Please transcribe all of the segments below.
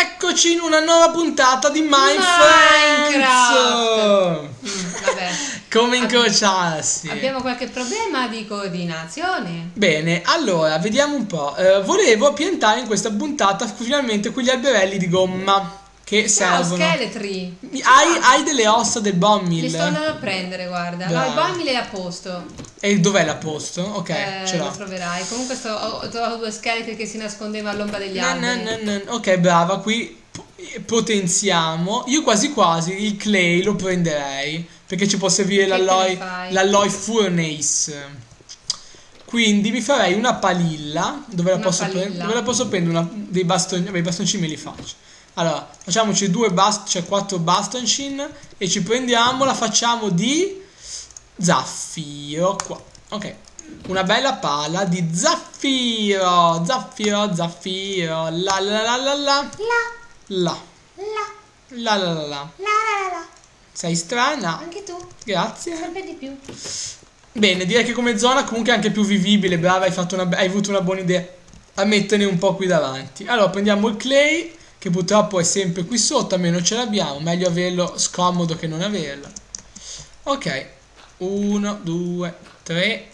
Eccoci in una nuova puntata di Minecraft. Minecraft. Mm, vabbè. Come incrociarsi? Abbiamo qualche problema di coordinazione? Bene, allora, vediamo un po'. Eh, volevo piantare in questa puntata finalmente quegli alberelli di gomma che No, servono. scheletri. Hai, hai delle ossa del bone Li sto andando a prendere, guarda. No, Dai. il bombile è a posto. E dov'è la posto? Ok, Eh, ce lo l'ho. troverai. Comunque sto- ho, trovato due scheletri che si nascondevano all'ombra degli Na, na, alberi. na, na. Ok, brava, qui po- potenziamo. Io quasi quasi il clay lo prenderei perché ci può servire l'alloy, furnace. Quindi mi farei una palilla. Dove la, Una posso, palilla. prendere? dove la posso prendere? Una- dei bastoni. Vabbè, i bastoncini me li faccio. Allora, facciamoci due bast, cioè quattro bastoncini e ci prendiamo, la facciamo di zaffiro qua. Ok. Una bella pala di zaffiro, zaffiro, zaffiro, la la la la la, La, la, la, la la la la. la, la, la. Sei strana? Anche tu, Grazie. sempre di più. Bene, direi che come zona comunque è anche più vivibile, brava, hai, fatto una, hai avuto una buona idea a metterne un po' qui davanti. Allora, prendiamo il clay, che purtroppo è sempre qui sotto, almeno ce l'abbiamo, meglio averlo scomodo che non averlo. Ok, 1, 2, 3,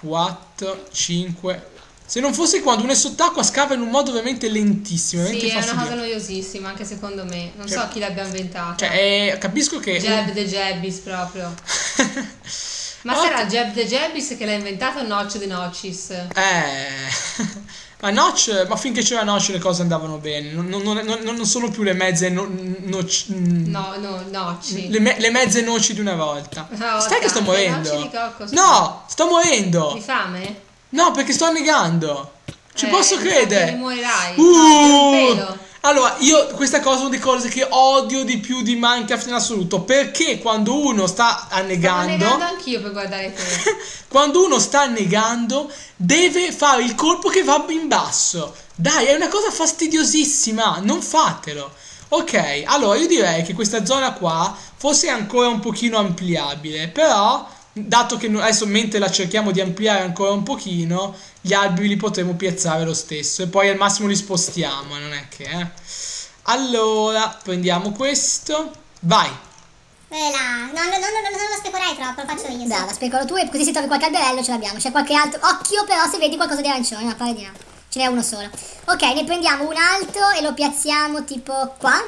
4, 5... Se non fosse quando uno è sott'acqua scava in un modo veramente lentissimo, Sì, veramente è una cosa noiosissima, anche secondo me. Non Cioè- so chi l'abbia inventata. Cioè, eh, capisco che... Jeb the Jebbis proprio. Ma Ok. sarà Jeb the Jebbis che l'ha inventato o Notch the Notchis? Eh, ma Notch, ma finché c'era Notch le cose andavano bene, non, non- non- non- sono più le mezze no, noci- mm, No, no, Nocci. le, me- le mezze noci di una volta. No, Stai che sto morendo? noci di cocco, no, sto Di morendo. fame? No, perché sto annegando. Ci Eh, posso credere. Morirai. Uh, No. Allora, io questa cosa è una delle cose che odio di più di Minecraft in assoluto, perché quando uno sta annegando negando anch'io per guardare te. Quando uno sta negando, deve fare il colpo che va in basso. Dai, è una cosa fastidiosissima, non fatelo. Ok, allora io direi che questa zona qua fosse ancora un pochino ampliabile, però dato che adesso mentre la cerchiamo di ampliare ancora un pochino, gli alberi li potremo piazzare lo stesso e poi al massimo li spostiamo, non è che, eh. Allora, prendiamo questo. Vai. Quella. No, no, no, no, no, non lo specorai troppo, lo faccio io. Brava, specolo tu e così se trovi qualche alberello ce l'abbiamo. C'è qualche altro. Occhio però se vedi qualcosa di arancione, ma pare di no. Ce n'è uno solo. Ok, ne prendiamo un alto e lo piazziamo tipo qua.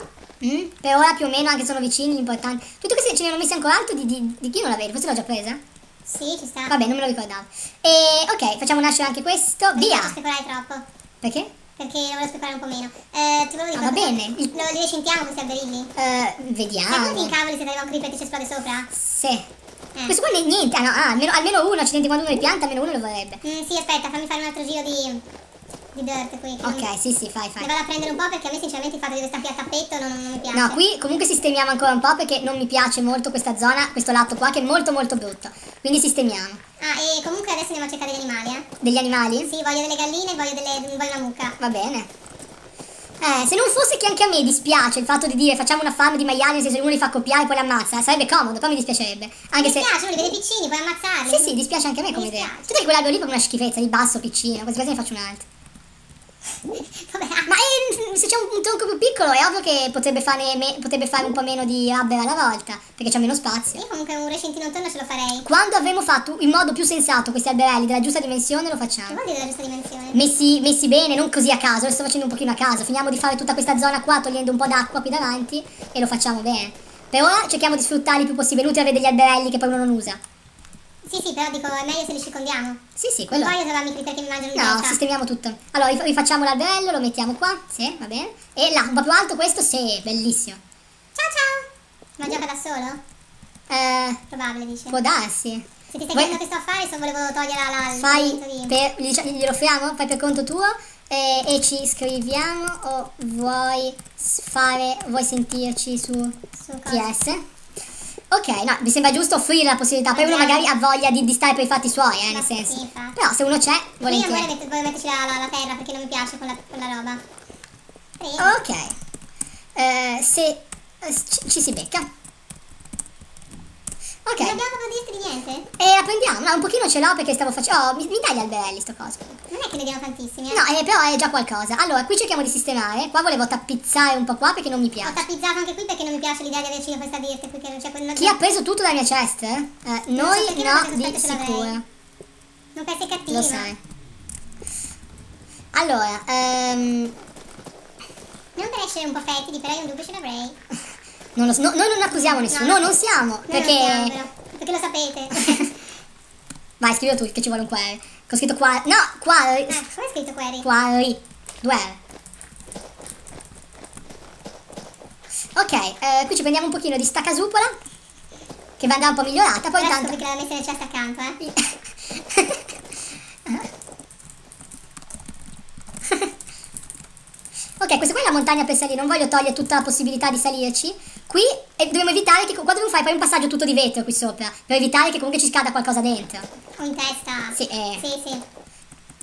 Mm? Per ora più o meno, anche sono vicini, l'importante. Tutti questi ce ne hanno messi ancora alto di, di, di chi non la vede? Forse l'ho già presa? Sì, ci sta. Vabbè, non me lo ricordavo. E ok, facciamo nascere anche questo. Non Via! lo specorai troppo. Perché? Perché lo voglio specorare un po' meno. Eh, ti volevo dire. Ah, va bene. Lo, li recintiamo questi alberilli. Eh, Sai come ti vediamo. incavoli se arriva un creeper e ti esplode sopra? Sì. Eh. Questo qua ne- niente, ah, no, ah, almeno, almeno uno, accidenti quando uno li pianta, almeno uno lo vorrebbe. Mm, sì, aspetta, fammi fare un altro giro di. Di dirt qui. che non- Ok, sì, sì, fai, fai. Ne vado a prendere un po' perché a me sinceramente il fatto di questa qui a tappeto non, non mi piace. No, qui comunque sistemiamo ancora un po' perché non mi piace molto questa zona, questo lato qua che è molto molto brutto. Quindi sistemiamo. Ah, e comunque adesso andiamo a cercare degli animali, eh. Degli animali? Sì, voglio delle galline, voglio, delle, voglio una mucca. Va bene. Eh, se non fosse che anche a me dispiace il fatto di dire facciamo una farm di maiali, che uno li fa copiare e poi li ammazza, sarebbe comodo, poi mi dispiacerebbe. Anche Mi se... piace, uno li vede piccini, puoi ammazzarli. Sì, sì, dispiace anche a me come Mi idea. dispiace. Tu dai quell'albero lì proprio una schifezza, di basso, piccino, quasi quasi ne faccio un altro. Vabbè, ah, Ma eh, se c'è un, un tronco più piccolo è ovvio che potrebbe fare, me- potrebbe fare un po' meno di albero alla volta, perché c'è meno spazio. io comunque un recintino intorno ce lo farei. Quando avremo fatto in modo più sensato questi alberelli della giusta dimensione lo Che facciamo. vuol dire la giusta dimensione? Messi, messi bene, non così a caso, lo sto facendo un pochino a caso. Finiamo di fare tutta questa zona qua togliendo un po' d'acqua qui davanti e lo facciamo bene. Per ora cerchiamo di sfruttarli il più possibile, inutile avere degli alberelli che poi uno non usa. Sì, sì, però dico, è meglio se li circondiamo. Sì, sì, Non quello. voglio trovarmi i creeper che mi mangiano in No, testa. sistemiamo tutto. Allora, rif- rifacciamo l'alberello, lo mettiamo qua, sì, va bene. E là, un po' più alto questo, sì, bellissimo. Ciao ciao! Ma gioca da solo? Eh, Probabile, dice. può darsi. Se ti stai Vuoi- chiedendo che sto a fare, se volevo togliere la, Fai di... per, glielo offriamo, fai per conto tuo eh, e ci scriviamo o vuoi fare, vuoi sentirci su Su cosa? TS? Ok, no, mi sembra giusto offrire la possibilità, poi uno magari ha voglia di, di stare per i fatti suoi, eh, nel sì, senso. infatti. Però se uno c'è, Io voglio, volentieri. met- voglio metterci la, la, la terra perché non mi piace quella, quella roba. Prego. Ok, Eh, se eh, ci, ci si becca. Ok. Non abbiamo di niente? E la prendiamo. No, un pochino ce l'ho perché stavo facendo... Oh, mi, mi dai gli alberelli sto coso. Non è che ne diamo tantissimi, eh. No, eh, però è già qualcosa. Allora, qui cerchiamo di sistemare. Qua volevo tappizzare un po' qua perché non mi Ho piace. tappizzato anche qui perché non mi piace l'idea di averci questa dirte qui che non c'è quel Chi ha preso tutto dalla mia cesta? Eh, so noi perché, no, ma di sicuro. Non pensi cattivo? Lo sai. Allora, ehm, Non per essere un po' fetidi, però io un dubbio ce l'avrei. Non lo no- noi non accusiamo nessuno, No. no, non siamo, perché... non perché lo sapete. Vai, scrivilo tu che ci vuole un query. Ho scritto qua... No, qua... eh, come è scritto query? Query. Due R. Ok, eh, qui ci prendiamo un pochino di sta casupola, che va andare un po' migliorata, poi Adesso intanto... perché nel cesto accanto, eh. Ok, questa qua è la montagna per salire, non voglio togliere tutta la possibilità di salirci. Qui e dobbiamo evitare che quando non fai poi un passaggio tutto di vetro qui sopra, per evitare che comunque ci scada qualcosa dentro. In testa. Sì, eh. Sì, sì.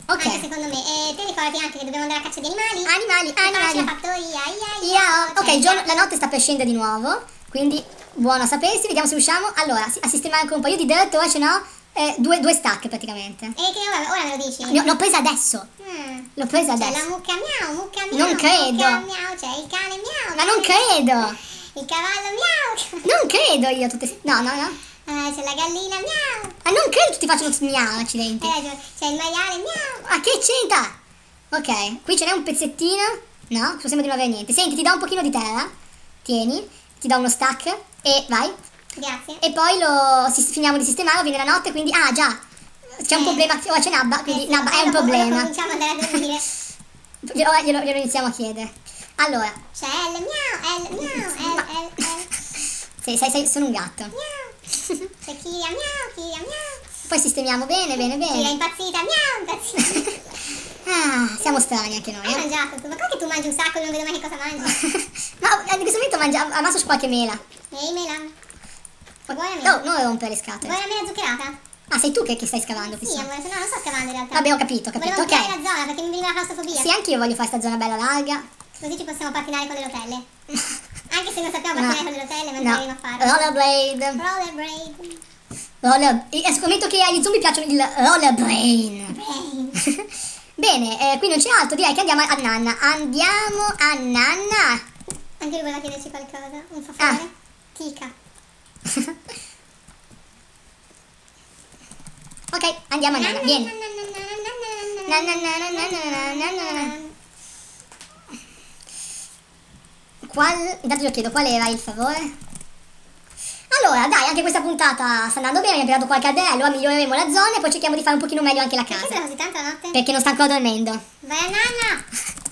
Ok. Anche secondo me. E te ricordati anche che dobbiamo andare a caccia di animali? Animali, animali. la fattoria. Ia, ia, Io- ok, cioè, giorno- la notte sta per scendere di nuovo, quindi buono a sapersi, vediamo se riusciamo. Allora, a sistemare ancora un po'. Io di dirt ora ce n'ho eh, due, due stack praticamente. E che ora, ora me lo dici? L'ho presa adesso, Mm. l'ho presa C'è la adesso. mucca miau, mucca miau. Non credo. Mucca miau, c'è il cane miau. Ma non credo, Il cavallo miau. non credo io tutte... No, no, no. Eh, c'è la gallina miau. Ma non credo tutti facciano miau, accidenti. Ragione. C'è il maiale miau. Ma che c'entra? Ok, qui ce n'è un pezzettino. No, non sembra di non avere niente. Senti, ti do un pochino di terra. Tieni, ti do uno stack e vai. Grazie. E poi lo si- finiamo di sistemarlo, viene la notte, quindi... Ah, già, c'è un Eh. problema. Ora c'è Nabba, quindi Eh sì, Nabba è un ora- ora problema. cominciamo ad andare a dormire. Glielo, glielo- iniziamo a chiedere. Allora, C'è il miau, il miau, il, sei, sei, sei- sono un gatto. miau. C'è Kira miau, Kira miau. Poi sistemiamo bene, bene, Kira bene. impazzita, miau, impazzita. Ah, siamo strani anche noi, Hai eh. mangiato tu? Ma come che tu mangi un sacco e non vedo mai che cosa mangi? Ma in questo momento mangia, ha messo qualche mela. Ehi, mela. Buona mela. No, non rompere le scatole. Vuoi la mela zuccherata? Ah, sei tu che, che stai scavando Sì, amore, no non sto scavando in realtà. Vabbè, ho capito, ho capito, Volevo ampliare ok. la zona perché mi veniva la claustrofobia. Sì, anche io voglio fare sta zona bella larga. Così ci possiamo pattinare con le rotelle. Anche se non sappiamo No. con le rotelle, ma No, andremo a farlo. rollerblade. Rollerblade. Roller... E scommetto che agli zombie piacciono il rollerblade. Brain. Bene, eh, qui non c'è altro, direi che andiamo a Nanna. Andiamo a Nanna. Anche lui voleva chiederci qualcosa. Un Ah. favore? Tica. ok, andiamo a Nanna, vieni. Qual... Intanto io chiedo qual era il favore. Allora, dai, anche questa puntata sta andando bene, abbiamo piantato qualche alberello, ora miglioreremo la zona e poi cerchiamo di fare un pochino meglio anche la Perché casa. sei così tanto la notte? Perché non sta ancora dormendo. Vai a nanna!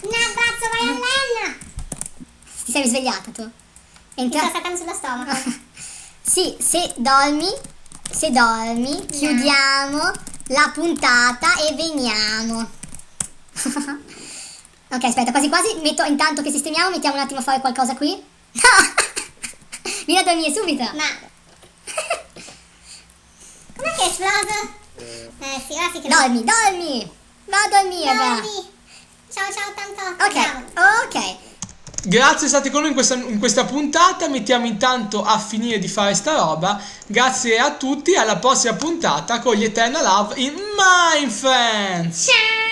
Un abbraccio, vai a nanna! Ti sei risvegliata tu? Mi Entra... sta saltando sullo stomaco. Sì, se dormi, se dormi, chiudiamo la puntata e veniamo. ok, aspetta, quasi quasi metto, intanto che sistemiamo, mettiamo un attimo a fare qualcosa qui. No! Vieni a dormire subito. Ma... Com'è che è esploso? Eh sì, ora sì che... Dormi, dormi. Va a dormire, va. Dormi! Ciao ciao tanto! Ok, ok. Grazie di stati con noi in questa, in questa puntata. Mettiamo intanto a finire di fare sta roba. Grazie a tutti. Alla prossima puntata con gli Eternal Love in Mind Friends. Ciao!